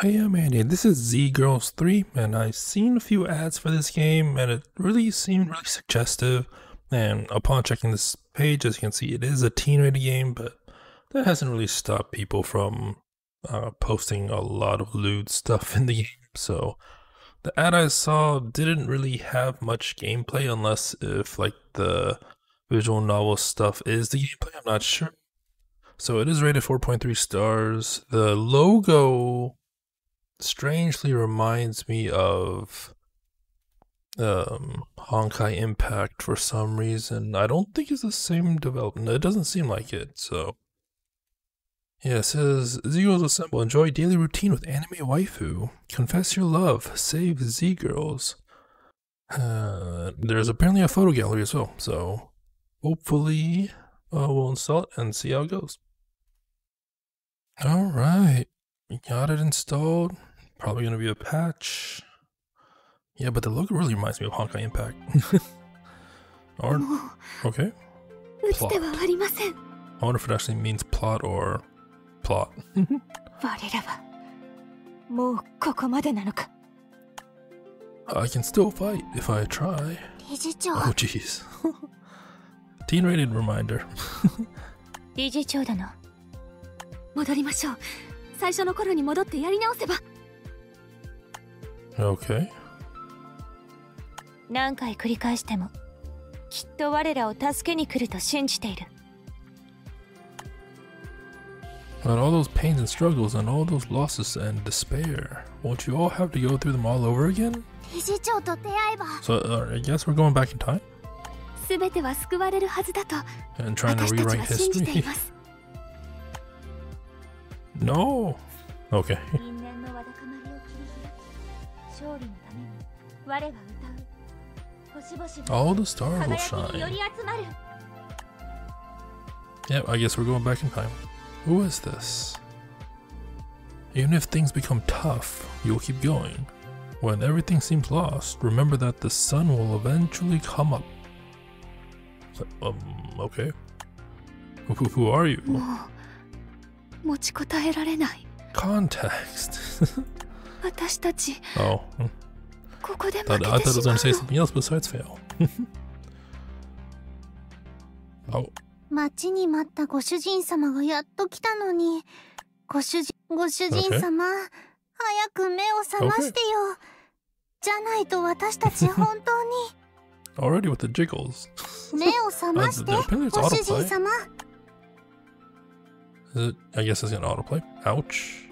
Hey, I'm Andy. This is Z Girls 3, and I've seen a few ads for this game, and it really seemed really suggestive. And upon checking this page, as you can see, it is a teen rated game, but that hasn't really stopped people from uh, posting a lot of lewd stuff in the game. So the ad I saw didn't really have much gameplay, unless if like the visual novel stuff is the gameplay. I'm not sure. So it is rated 4.3 stars. The logo strangely reminds me of um Honkai Impact for some reason. I don't think it's the same development. It doesn't seem like it, so yeah, it says Z-Girls Assemble. Enjoy daily routine with anime waifu. Confess your love. Save Z-Girls. Uh, there's apparently a photo gallery as well, so hopefully uh, we'll install it and see how it goes. Alright, we got it installed. Probably gonna be a patch. Yeah, but the logo really reminds me of Honkai Impact. or, okay. Plot. I wonder if it actually means plot or plot. 我らはもうここまでなのか I can still fight if I try. 理事長 Oh, jeez. Teen rated reminder. 理事長殿戻りましょう最初の頃に戻ってやり直せば Okay. 何回繰り返してもきっと我らを助けに来ると信じている But all those pains and struggles and all those losses and despair, won't you all have to go through them all over again? 理事長と出会えば So uh, I guess we're going back in time 全ては救われるはずだと and trying to 私たち rewrite は信じてい history. ます no. Okay. 勝利のために我が歌う星々 All が the stars will 輝きにより shine. 集まる Yep, I guess we're going back in time. Who is this? Even if things become tough, you'll keep going. When everything seems lost, remember that the sun will eventually come up. So, um, okay. Who, who- who are you? もう持ちこたえられない Context. 私たち oh, hmm. ここで負けてしま say うの something else besides fail. oh, 待ちに待ったご主人様がやっと来たのにご主人ご主人様、早く目を覚ましてよ、じゃないと私たち本当に already with the jiggles. 目を覚まして Uh, ご主人.様 Is it, I guess it's to autoplay. Ouch.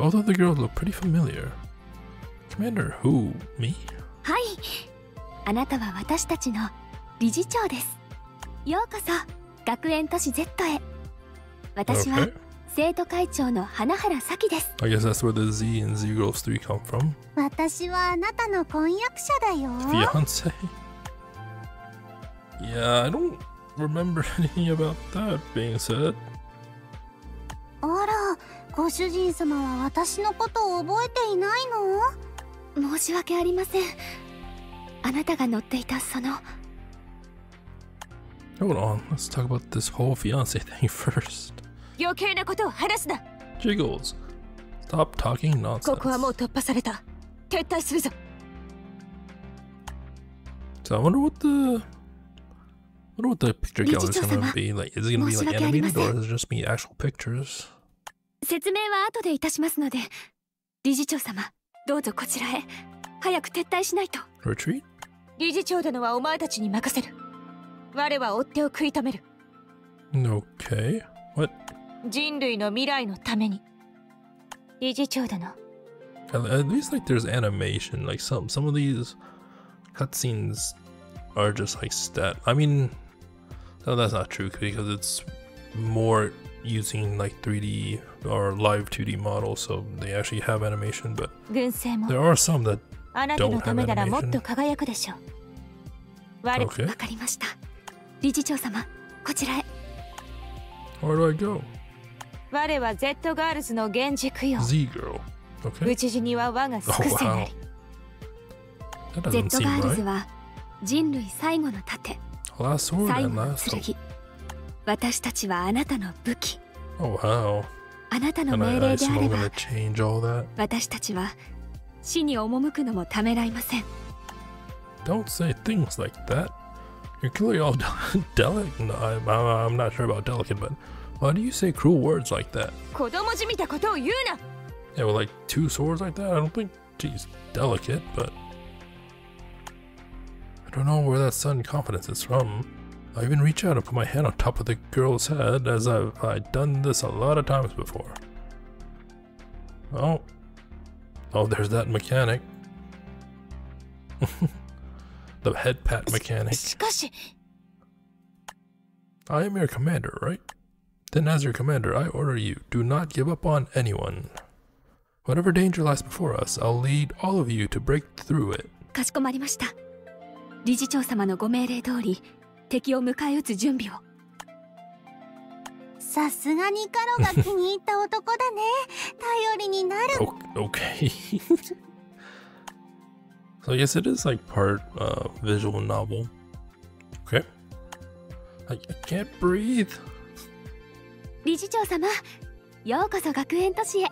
Both of the girls look pretty familiar. Commander, who? Me? はいあなたは私たちの理事長ですようこそ学園都市 Z へ私は Okay. 生徒会長の花原咲です I guess that's where the Z and Z Girls 3 come from. 私はあなたの婚約者だよ Fiance. Yeah, I don't remember anything about that being said. あら ご主人様は私のことを覚えていないの申し訳ありませんあなたが乗っていたその Hold on, let's talk about this whole fiance thing first. 余計なことを話すな Jiggles, stop talking ここはもう nonsense. 突破された撤退するぞ So I wonder what the. I wonder what the picture gallery is gonna be like. Is it gonna be like animated or is it just be actual pictures? 説明は後でいたしますので理事長様どうぞこちらへ早く撤退しないと?理事長殿はお前たちに任せる我は追っ手を食い止める Okay. What? 人類の未来のために理事長殿 at least like there's animation. Like some some of these cutscenes are just like stat. I mean, no, that's not true because it's more using like 3D or live 2D models, so they actually have animation. But 軍勢も there are some that あなたのためならもっと輝くでしょう我 okay. わかりました理事長様こちらへ Where do I go? 我は Z ガールズの現軸よ Z girl. Okay. 討ち死には我が尽くせなり That doesn't Z seem ガールズ right. は人類最後の盾 Last sword 最 and 後の last 剣 私たちはあなたの武器 Oh wow. あなたの And I, 命 I 令であ assume れ I'm ば gonna change all that. 私たちは死に赴くのもためらいません Don't say things like that. You're clearly all delicate. No, I, I, I'm not sure about delicate, but why do you say cruel words like that? 子供じみたことを言うな Yeah, with like two swords like that, I don't think. Geez, delicate, but I don't know where that sudden confidence is from. I even reach out and put my hand on top of the girl's head, as I've I've done this a lot of times before. Oh, oh, there's that mechanic. the head pat mechanic. しかし I am your commander, right? Then, as your commander, I order you do not give up on anyone. Whatever danger lies before us, I'll lead all of you to break through it. かしこまりました理事長様のご命令通り 敵を迎え撃つ準備をさすがにカロが気に入った男だね 頼りになる O- okay. so I guess it is like part uh, visual novel. Okay. I, I can't breathe. 理事長様ようこそ学園都市へ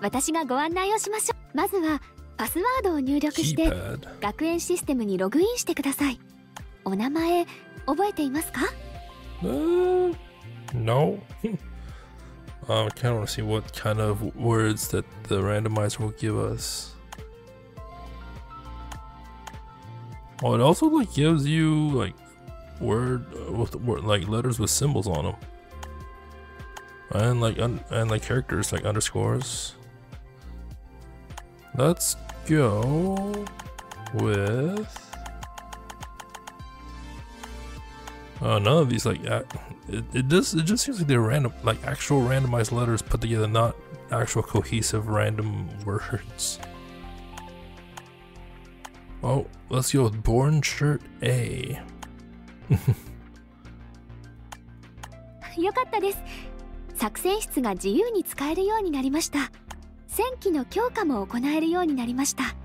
私がご案内をしましょうまずはパスワードを入力して.学園システムにログインしてくださいお名前覚えていますか Uh, no. um, I kind of want to see what kind of words that the randomizer will give us. Oh, it also like gives you like word uh, with word, like letters with symbols on them, and like un- and like characters like underscores. Let's go with. Oh, none of these like ac- it, it just it just seems like they're random like actual randomized letters put together, not actual cohesive random words. Oh, let's go with Born Shirt A. よかったです作戦室が自由に使えるようになりました戦機の強化も行えるようになりました Okay.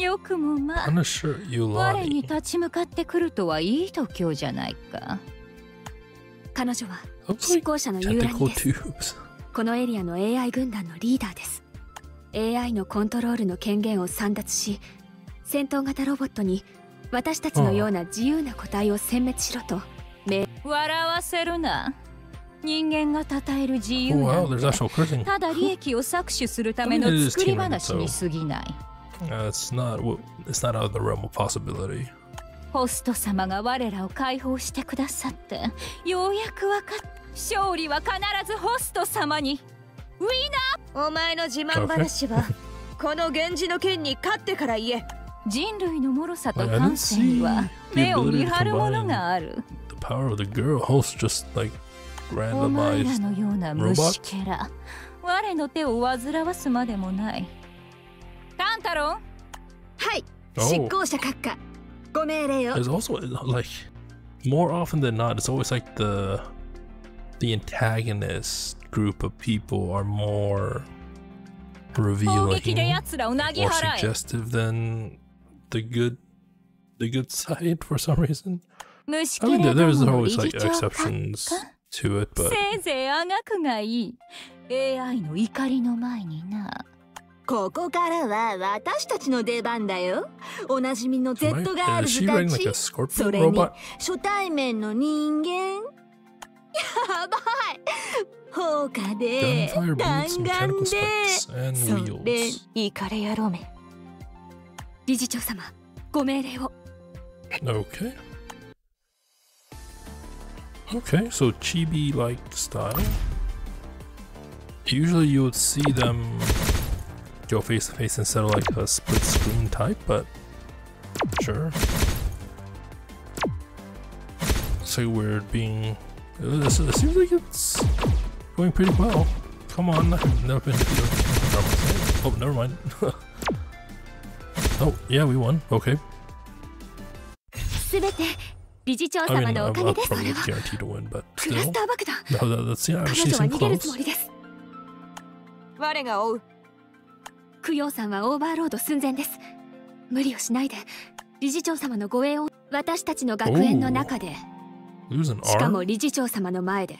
よくもまあ.我に立ち向かってくるとはいい度胸じゃないか彼女は執行者のユーラニです.このエリアの AI 軍団のリーダーです AI のコントロールの権限を散奪し戦闘型ロボットに私たちのような自由な個体を殲滅しろと笑わせるな人間が称える自由 Oh なんて.ただ利益を搾取するための作り話に過ぎない Uh, it's not. w- It's not out of the realm of possibility. ホスト様が我らを解放してくださってようやく分かった勝利は必ずホスト様にウィナお前の自慢話はこの源氏の剣に勝ってから言えー人類の脆さと I didn't 感性には see the 目を ability 見 to 張るもの combine がある the power of the girl host just like お前ら randomized. のような虫けら我の手を煩わすまでもない タンタロンはい、Oh. 執行者閣下ご命令を There's also like more often than not, it's always like the the antagonist group of people are more 攻 revealing or suggestive than the good the good side for some reason. 虫 I け mean, ら there, ど there's always 理 like exceptions to it, but ここからは私たちの出番だよおなじみの Z ガールズたちそれに?初対面の人間よやばい放火で弾丸でそれいカレー野郎め理事長様ご命令を Okay. Okay, so chibi like style. Usually you would see them go face to face instead of like a split screen type, but sure. So weird being. uh, This, it seems like it's going pretty well. Come on, I've never been to the. Oh, never mind. oh, yeah, we won. Okay. すべて理事長 I 様 mean, の I'm おかげ not ですそ probably れは guaranteed to win, but クラス still. ター爆弾 No, that, that's yeah, 彼 she 女は seemed 逃げるつ close. もりです我が追う 供養さんはオーバーロード寸前です無理をしないで理事長様の護衛を私たちの学園の中でしかも?理事長様の前で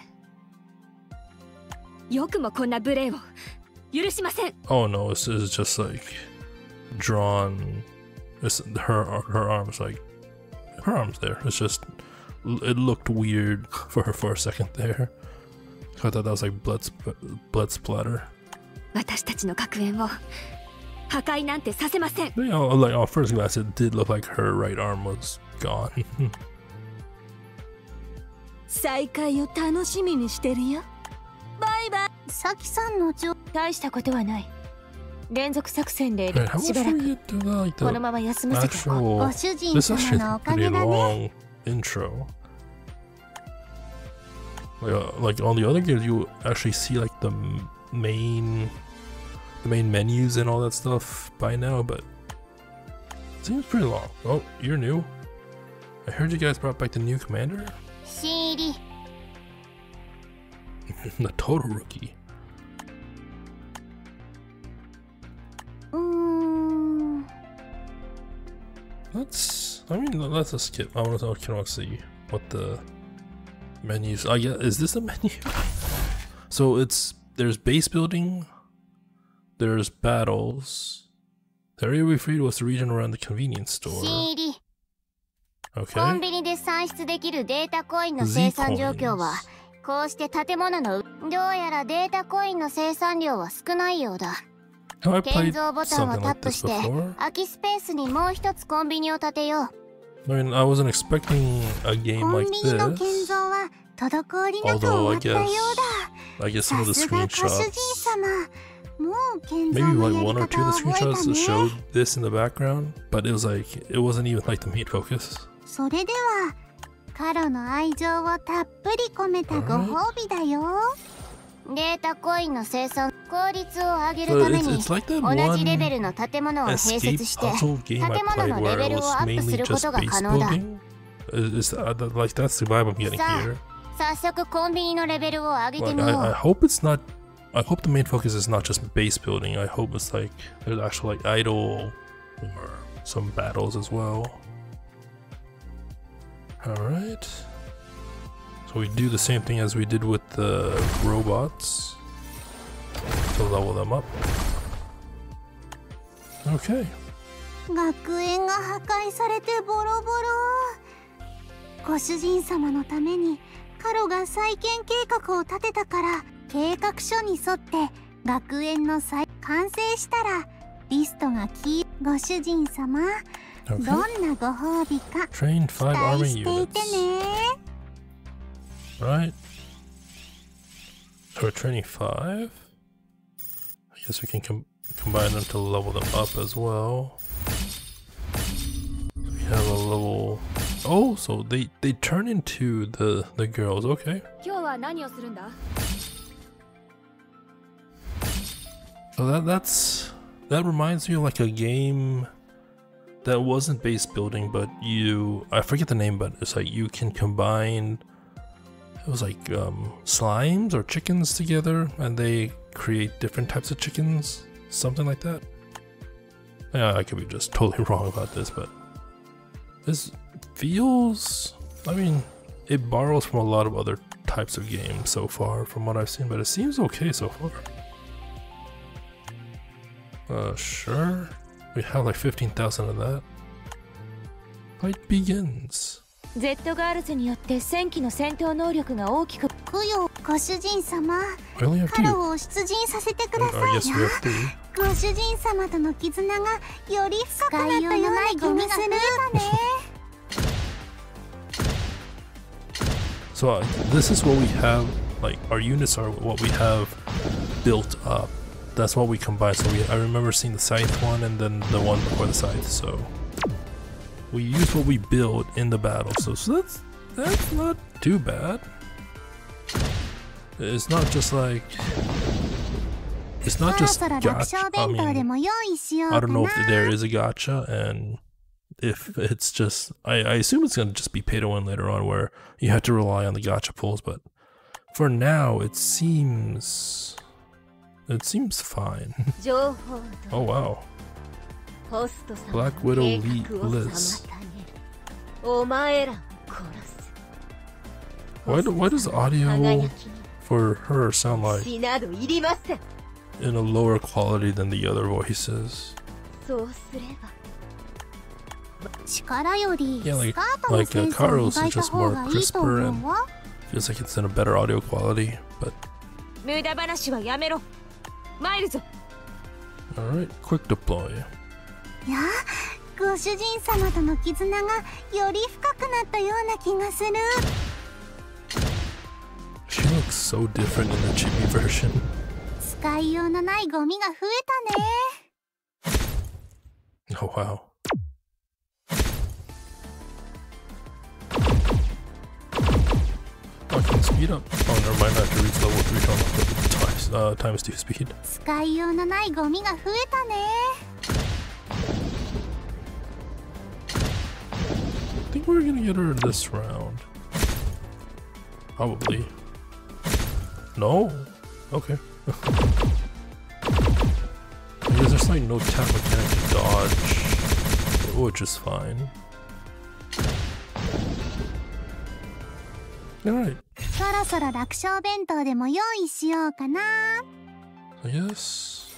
よくもこんな無礼を許しません Oh no, it's, it's just like drawn. It's her her arms like her arms there. It's just it looked weird for her for a second there. I thought that was like blood blood splatter. 私たちの学園を破壊なんてさせません。再会を楽しみにしてるよ。バイバイ。サキさんの状大したことはない。連続作戦でしばらく、right. このまま休ませてご主人様のおかげだね。Like, uh, like on the other games, you actually see like the main the main menus and all that stuff by now, but seems pretty long. Oh, you're new. I heard you guys brought back the new commander. Shady. the total rookie. Let's. I mean, let's just skip. I want to. I want to see what the menus. Oh I guess is this a menu? so it's there's base building, There's battles. The area we freed was the region around the convenience 新 store. 入りコン Okay. ビニで算出できるデータコインの生産状況は Z こうして建物のどうやらデータコインの生産量は少ないようだ Have I 建 played 造ボタンを something タッ like プ this して before? 空きスペースにもう一つコンビニを建てよう I mean, I wasn't expecting a game コン like ビニの建 this. 造は滞りなく Although 終わ I ったよう guess, だ I guess some さ of the すがご主人 screenshots, 様もう建造 maybe の like や one り or two 方 of を the 覚えた screenshots ね showed this in the background, but it was like it wasn't even like the main focus. それではカロの愛情をたっぷり込めたご褒美だよデータコインの生産効率を上げる But ため it's, に it's like that 同じレベ one ルの建物を併 escape 設して puzzle game I 建物 played のレ where ベ it ルを was アップす mainly るこ just とが base 可能だ building. Is, is uh, that, like that's the vibe I'm getting さあ here. 早速コンビニのレベルを上げて Like みよ I, I う hope it's not. I hope the main focus is not just base building. I hope it's like there's actually like idle or some battles as well. All right. So we do the same thing as we did with the robots to level them up. Okay. 学園が破壊されてボロボロご主人様のためにカロが再建計画を立てたから 計画書に沿って学園の再完成したらリストがキーご主人様 Okay. どんなご褒美か期待していて.ね Right. So we're training five. I guess we can com- combine them to level them up as well. We have a level. Oh, so they they turn into the the girls. Okay. 今日は何をするんだ So that that's that reminds me of like a game that wasn't base building, but you I forget the name, but it's like you can combine it was like um, slimes or chickens together, and they create different types of chickens, something like that. Yeah, I could be just totally wrong about this, but this feels. I mean, it borrows from a lot of other types of games so far, from what I've seen, but it seems okay so far. Uh, sure. We have like 15,000 of that. Fight begins. Z ガールズによって戦機の戦闘能力が大きく供養ご主人様 I only have ハ two. ロを出陣させてくだ I さ I い guess we have three. ご主人様との絆がより深くなったような気がするね So uh, this is what we have. Like our units are what we have built up. that's what we combined. So we, I remember seeing the scythe one and then the one before the scythe. So we use what we build in the battle. So, so that's that's not too bad. It's not just like it's not just. I mean, I don't know if there is a gacha and if it's just I, I assume it's gonna just be pay to win later on where you have to rely on the gacha pulls, but for now it seems it seems fine. 情報 oh wow. ホスト様 Black Widow 計 Lee 画を Liz. 妨げるお前らを殺す Why do, why does 輝 audio きに for her sound like 血などいりません in a lower quality than the other voices? そうすれば力より Yeah, ス like- カートの like, uh, センスを Carl's 磨 is いた just 方 more がいいと思 crisper う and- わ Feels like it's in a better audio quality, but 無駄話はやめろ参るぞ alright, quick deploy. いやご主人様との絆がより深くなったような気がする She looks so different in the chibi version. 使いようのないゴミが増えたね Oh wow. Oh, I can speed up. Oh, never mind. I have to reach level 3 to unlock the times, uh, times 2 speed. 使いようのないゴミが増えたね I think we're gonna get her this round. Probably. No? Okay. I guess there's like no tap mechanic to dodge, which is fine. Alright. そろそろ楽勝弁当でも用意しようかな I guess.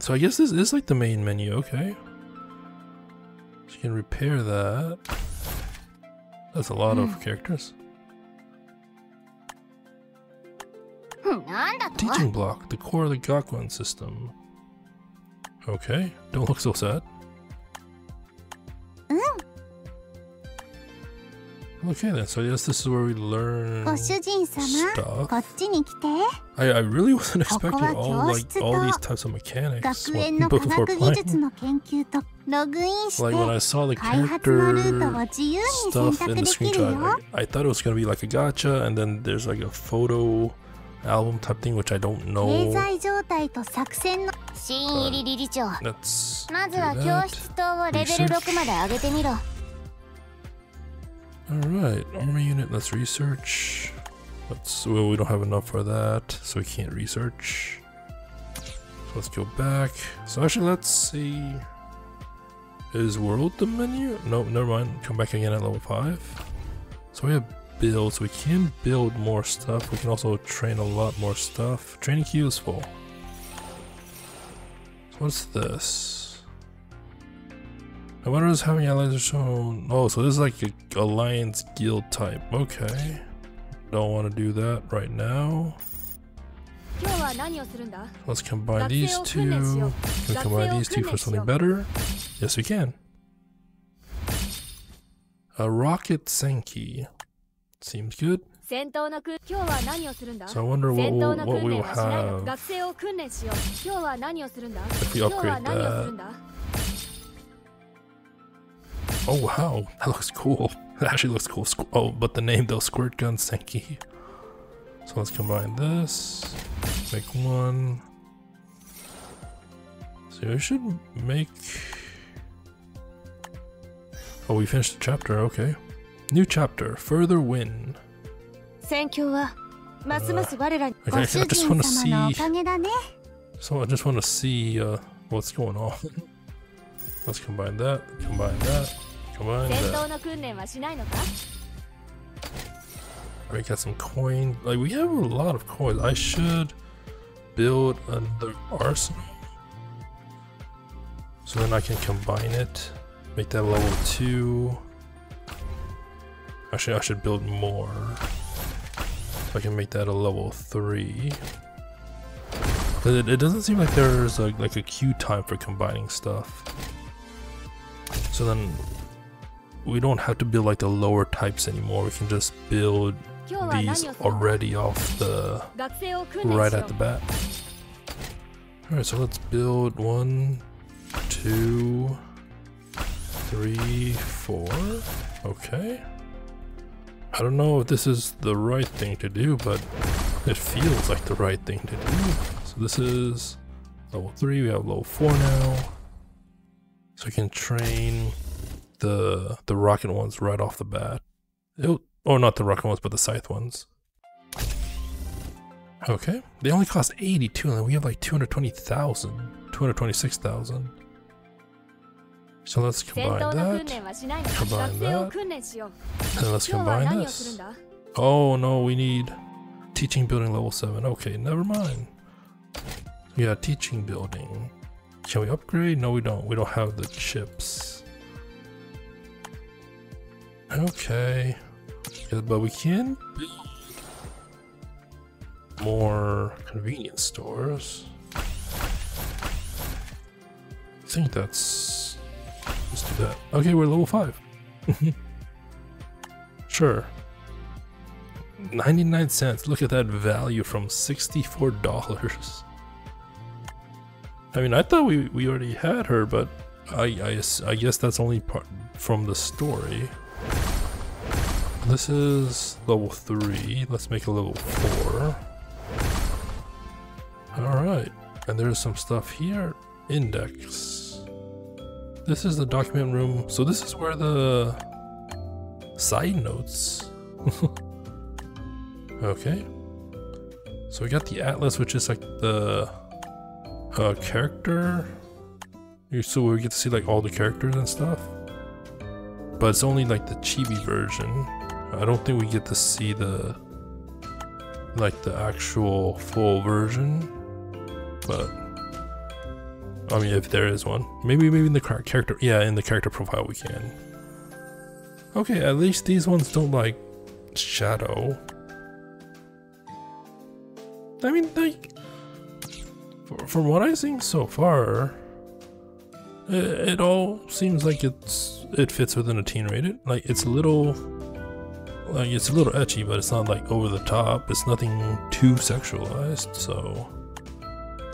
So I guess this is like the main menu, okay. So you can repair that. That's a lot of characters. ふんなんだと Teaching block, the core of the Gakuen system. Okay, don't look so sad. Okay then, so I guess this is where we learn stuff. I really wasn't expecting all like all these types of mechanics. Like when I saw the character stuff in the screenshot, I, I thought it was gonna be like a gacha, and then there's like a photo album type thing, which I don't know. 経済状態と作戦の新入り理事長。まずは教室棟をレベル6まで上げてみろ。Alright, armor unit, let's research. Let's well we don't have enough for that, so we can't research. Let's go back. So actually let's see. Is world the menu? No, never mind. Come back again at level 5. So we have build, so we can build more stuff. We can also train a lot more stuff. Training queue is full. So what's this? I wonder how many allies are shown. Oh, so this is like a alliance guild type. Okay. Don't want to do that right now. Let's combine these two. Can we combine these two for something better? Yes, we can. A rocket Senki. Seems good. So I wonder what we'll, what we will have if we upgrade that. Oh wow, that looks cool. That actually looks cool. Squ oh, but the name though, Squirt Gun Senki. So let's combine this, make one. So we should make... Oh, we finished the chapter, okay. New chapter, Further Win. Uh, okay, I just want to see... So I just want to see uh, what's going on. Let's combine that, combine that. Come on. We got some coin. Like we have a lot of coins. I should build another arsenal. So then I can combine it. Make that level two. Actually I should build more. So I can make that a level three. It, it doesn't seem like there's a, like a queue time for combining stuff. So then we don't have to build like the lower types anymore. We can just build these already off the right at the bat. Alright, so let's build one, two, three, four. Okay. I don't know if this is the right thing to do, but it feels like the right thing to do. So this is level 3, we have level 4 now. So we can train the the rocket ones right off the bat. It, or not the rocket ones, but the scythe ones. Okay, they only cost 82 and we have like 220,000, 226,000. So let's combine that, combine that, and let's combine this. Oh no, we need teaching building level 7. Okay, never mind. Yeah, teaching building. Can we upgrade? No, we don't. We don't have the chips. Okay. But we can more convenience stores. I think that's... Let's do that. Okay, we're level 5. sure. 99 cents. Look at that value from $64. I mean, I thought we, we already had her, but I, I, I guess that's only part from the story. This is level 3. Let's make a level 4. Alright, and there's some stuff here. Index. This is the document room. So this is where the side notes. okay. So we got the atlas, which is like the uh, character. So we get to see like all the characters and stuff. But it's only like the chibi version. I don't think we get to see the like the actual full version but I mean, if there is one, maybe maybe in the character, yeah, in the character profile we can. Okay, at least these ones don't like shadow. I mean, like from what I've seen so far, it, it all seems like it's it fits within a teen rated. Like it's a little like it's a little ecchi, but it's not like over the top. It's nothing too sexualized, so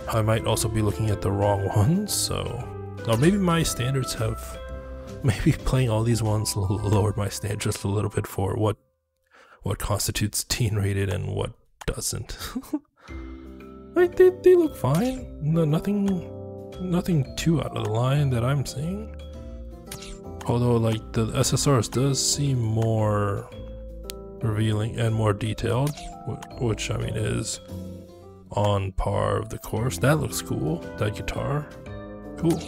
I might also be looking at the wrong ones, so... Or maybe my standards have... Maybe playing all these ones lowered my standards just a little bit for what what constitutes teen rated and what doesn't. like, they, they look fine. No, nothing, nothing too out of the line that I'm seeing. Although, like, the SSRs does seem more revealing and more detailed, which, I mean, is on par of the course. That looks cool, that guitar. Cool.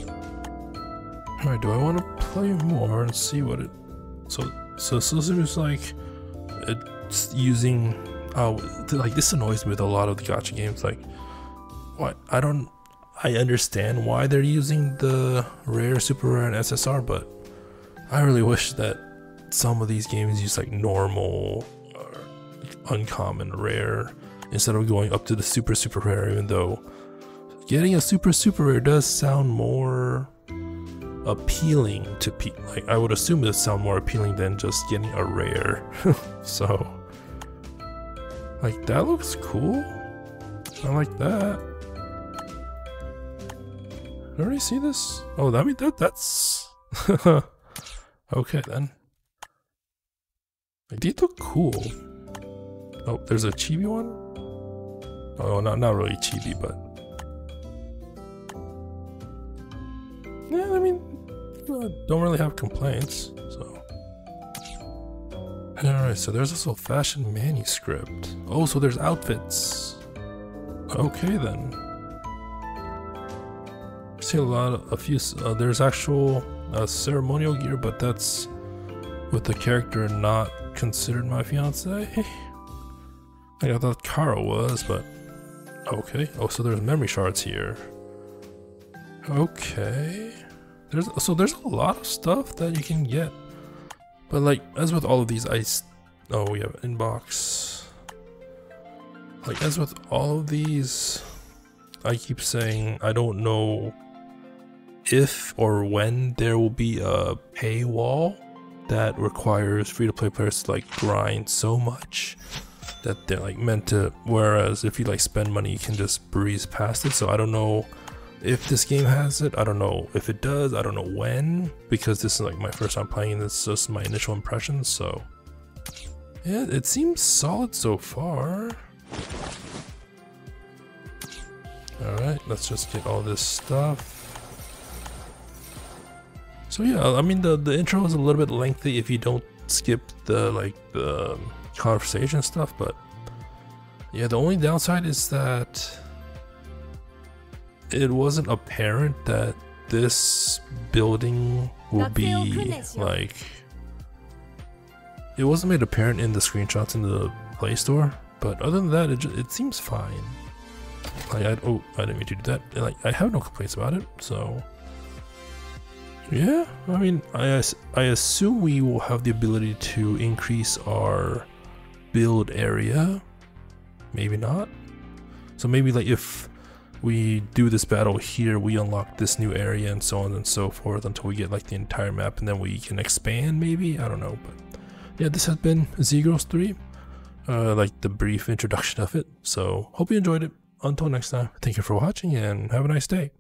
Alright, do I want to play more and see what it... So, so, seems like it's using... Oh, like this annoys me with a lot of the gacha games. Like, what? I don't... I understand why they're using the rare, super rare, and SSR, but I really wish that some of these games use like normal, or uncommon, rare, instead of going up to the super super rare even though getting a super super rare does sound more appealing to people like I would assume it sound more appealing than just getting a rare. So like that looks cool. I like that. Did I already see this? Oh I mean that that's okay then like these look cool oh there's a chibi one Oh, not not really chibi, but yeah. I mean, don't really have complaints. So, all right. So there's this old fashioned manuscript. Oh, so there's outfits. Okay then. I See a lot of a few. Uh, there's actual uh, ceremonial gear, but that's with the character not considered my fiance. I thought Kara was, but Okay. Oh, so there's memory shards here. Okay. There's so there's a lot of stuff that you can get. But like, as with all of these, I. Oh, we have inbox. Like, as with all of these, I keep saying I don't know if or when there will be a paywall that requires free to play players to like grind so much that they're like meant to whereas if you like spend money you can just breeze past it. So i don't know if this game has it. I don't know if it does. I don't know when because this is like my first time playing this. Just my initial impressions so yeah it seems solid so far. All right let's just get all this stuff so yeah, I mean the the intro is a little bit lengthy if you don't skip the like the conversation stuff, but yeah, the only downside is that it wasn't apparent that this building will be like it wasn't made apparent in the screenshots in the Play Store, but other than that, it, just, it seems fine. Like I oh I didn't mean to do that. Like I have no complaints about it, so yeah, I mean, I, I assume we will have the ability to increase our build area. Maybe not. So maybe like if we do this battle here, we unlock this new area and so on and so forth until we get like the entire map and then we can expand maybe? I don't know. But yeah, this has been Z-Girls 3. Uh, like the brief introduction of it. So hope you enjoyed it. Until next time, thank you for watching and have a nice day.